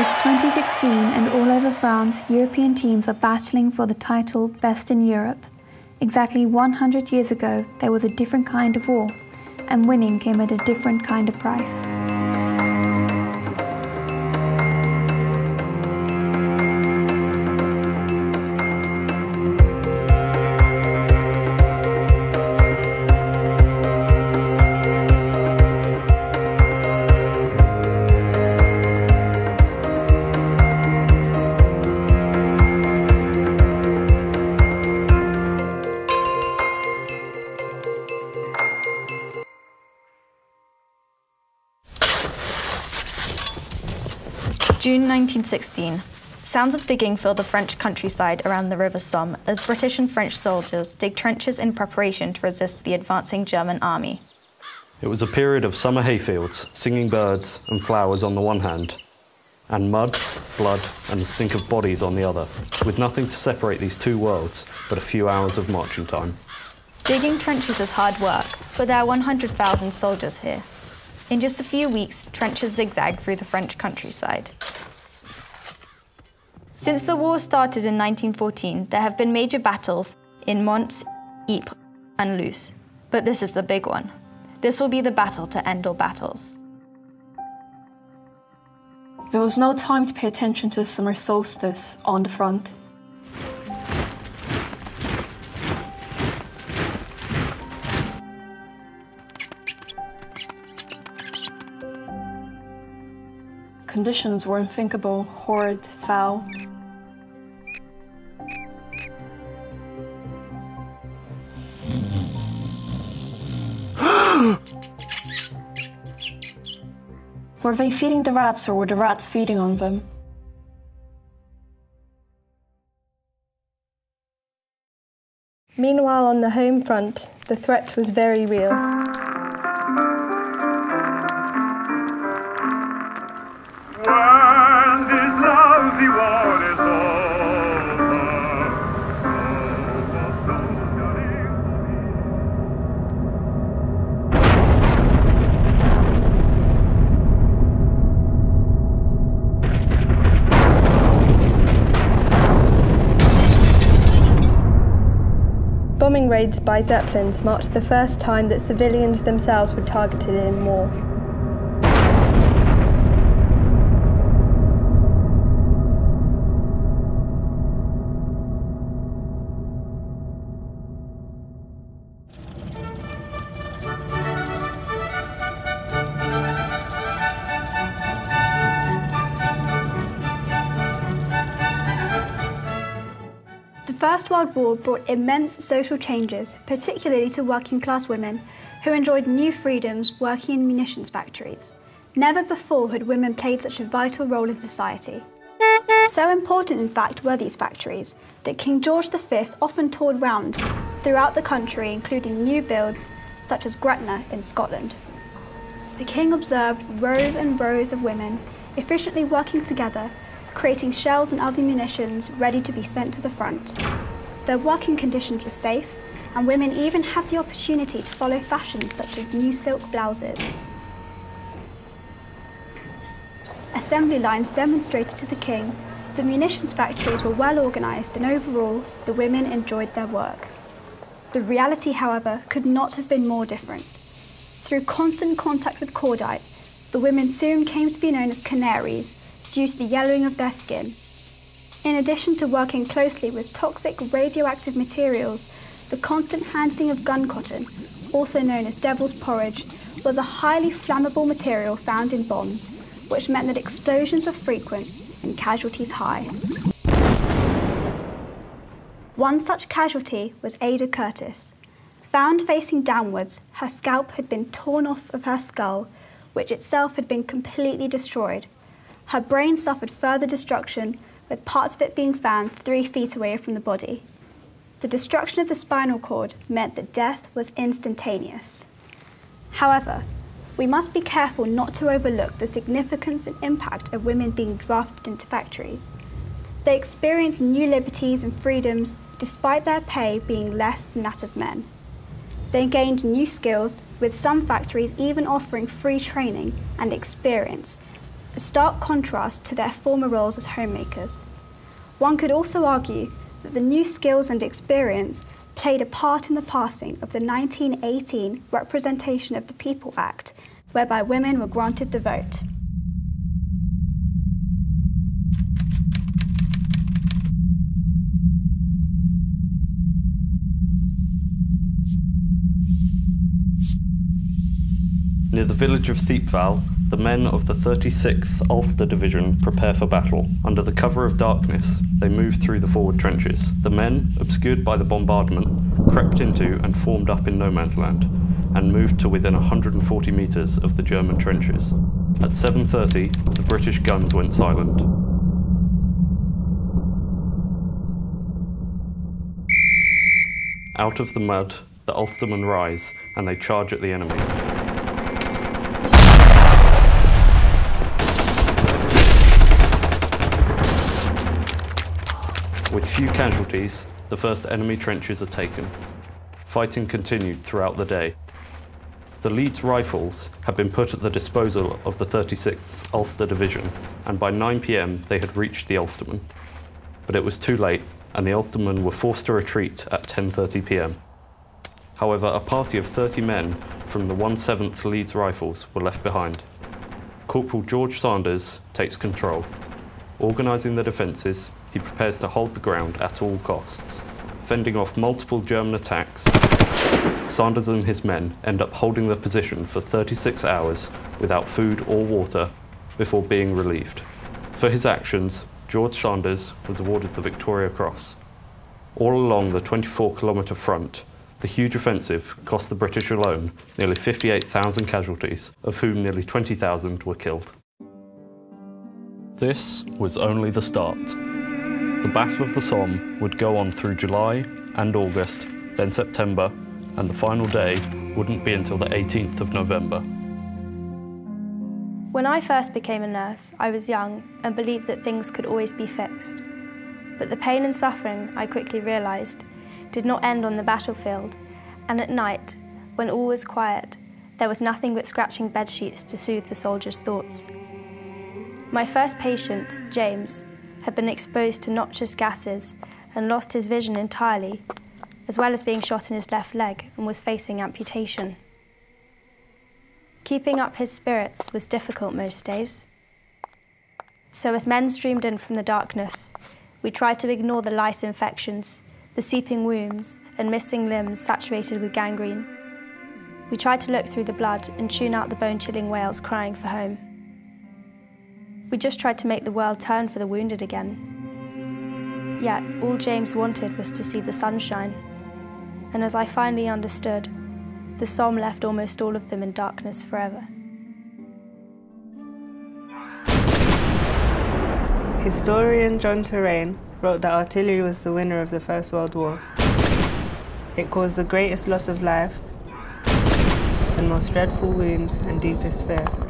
It's 2016, and all over France, European teams are battling for the title Best in Europe. Exactly 100 years ago, there was a different kind of war, and winning came at a different kind of price. June 1916. Sounds of digging fill the French countryside around the River Somme as British and French soldiers dig trenches in preparation to resist the advancing German army. It was a period of summer hayfields, singing birds and flowers on the one hand, and mud, blood, and the stink of bodies on the other, with nothing to separate these two worlds but a few hours of marching time. Digging trenches is hard work, but there are 100,000 soldiers here. In just a few weeks, trenches zigzag through the French countryside. Since the war started in 1914, there have been major battles in Mons, Ypres, and Loos. But this is the big one. This will be the battle to end all battles. There was no time to pay attention to the summer solstice on the front. Conditions were unthinkable, horrid, foul. were they feeding the rats or were the rats feeding on them? Meanwhile, on the home front, the threat was very real. Bombing raids by Zeppelins marked the first time that civilians themselves were targeted in war. First World War brought immense social changes, particularly to working class women who enjoyed new freedoms working in munitions factories. Never before had women played such a vital role in society. So important, in fact, were these factories that King George V often toured round throughout the country, including new builds such as Gretna in Scotland. The King observed rows and rows of women efficiently working together creating shells and other munitions ready to be sent to the front. Their working conditions were safe, and women even had the opportunity to follow fashions such as new silk blouses. Assembly lines demonstrated to the king the munitions factories were well organised and overall the women enjoyed their work. The reality, however, could not have been more different. Through constant contact with cordite, the women soon came to be known as canaries due to the yellowing of their skin. In addition to working closely with toxic radioactive materials, the constant handling of gun cotton, also known as devil's porridge, was a highly flammable material found in bombs, which meant that explosions were frequent and casualties high. One such casualty was Ada Curtis. Found facing downwards, her scalp had been torn off of her skull, which itself had been completely destroyed. Her brain suffered further destruction, with parts of it being found three feet away from the body. The destruction of the spinal cord meant that death was instantaneous. However, we must be careful not to overlook the significance and impact of women being drafted into factories. They experienced new liberties and freedoms despite their pay being less than that of men. They gained new skills, with some factories even offering free training and experience a stark contrast to their former roles as homemakers. One could also argue that the new skills and experience played a part in the passing of the 1918 Representation of the People Act, whereby women were granted the vote. Near the village of Thiepval, the men of the 36th Ulster Division prepare for battle. Under the cover of darkness, they move through the forward trenches. The men, obscured by the bombardment, crept into and formed up in no man's land, and moved to within 140 metres of the German trenches. At 7.30, the British guns went silent. Out of the mud, the Ulstermen rise, and they charge at the enemy. With few casualties, the first enemy trenches are taken. Fighting continued throughout the day. The Leeds rifles had been put at the disposal of the 36th Ulster Division, and by 9 pm they had reached the Ulstermen. But it was too late, and the Ulstermen were forced to retreat at 10.30 pm. However, a party of 30 men from the 1/7th Leeds Rifles were left behind. Corporal George Sanders takes control. Organising the defences, he prepares to hold the ground at all costs. Fending off multiple German attacks, Sanders and his men end up holding the position for 36 hours without food or water before being relieved. For his actions, George Sanders was awarded the Victoria Cross. All along the 24 kilometre front, the huge offensive cost the British alone nearly 58,000 casualties, of whom nearly 20,000 were killed. This was only the start. The Battle of the Somme would go on through July and August, then September, and the final day wouldn't be until the 18th of November. When I first became a nurse, I was young and believed that things could always be fixed. But the pain and suffering, I quickly realised, did not end on the battlefield, and at night, when all was quiet, there was nothing but scratching bedsheets to soothe the soldiers' thoughts. My first patient, James, had been exposed to noxious gases and lost his vision entirely, as well as being shot in his left leg and was facing amputation. Keeping up his spirits was difficult most days. So as men streamed in from the darkness, we tried to ignore the lice infections, the seeping wounds, and missing limbs saturated with gangrene. We tried to look through the blood and tune out the bone-chilling wails crying for home. We just tried to make the world turn for the wounded again. Yet, all James wanted was to see the sunshine. And as I finally understood, the Somme left almost all of them in darkness forever. Historian John Terraine wrote that artillery was the winner of the First World War. It caused the greatest loss of life and most dreadful wounds and deepest fear.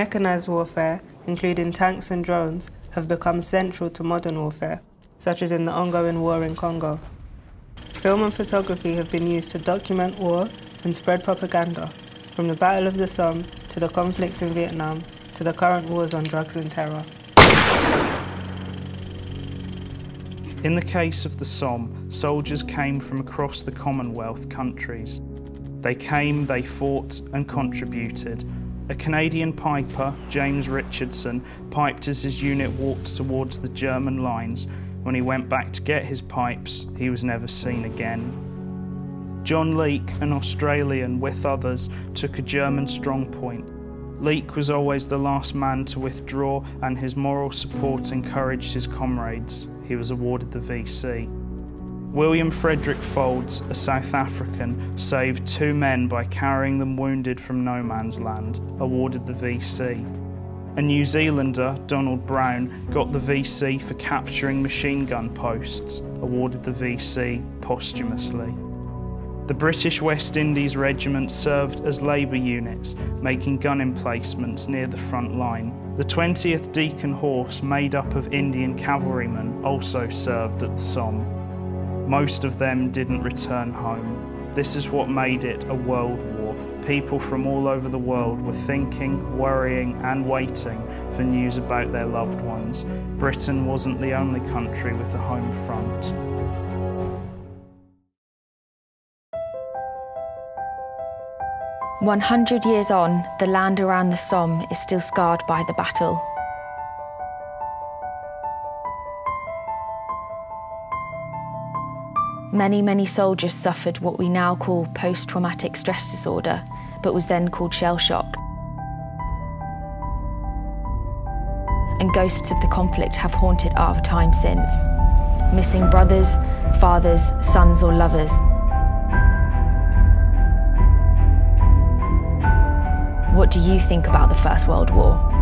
Mechanized warfare, including tanks and drones, have become central to modern warfare, such as in the ongoing war in Congo. Film and photography have been used to document war and spread propaganda, from the Battle of the Somme to the conflicts in Vietnam to the current wars on drugs and terror. In the case of the Somme, soldiers came from across the Commonwealth countries. They came, they fought and contributed. A Canadian piper, James Richardson, piped as his unit walked towards the German lines. When he went back to get his pipes, he was never seen again. John Leak, an Australian, with others, took a German strongpoint. Leak was always the last man to withdraw, and his moral support encouraged his comrades. He was awarded the VC. William Frederick Faulds, a South African, saved two men by carrying them wounded from no man's land, awarded the VC. A New Zealander, Donald Brown, got the VC for capturing machine gun posts, awarded the VC posthumously. The British West Indies Regiment served as labour units, making gun emplacements near the front line. The 20th Deccan Horse, made up of Indian cavalrymen, also served at the Somme. Most of them didn't return home. This is what made it a world war. People from all over the world were thinking, worrying, and waiting for news about their loved ones. Britain wasn't the only country with a home front. One hundred years on, the land around the Somme is still scarred by the battle. Many, many soldiers suffered what we now call post-traumatic stress disorder, but was then called shell shock. And ghosts of the conflict have haunted our time since. Missing brothers, fathers, sons or lovers. What do you think about the First World War?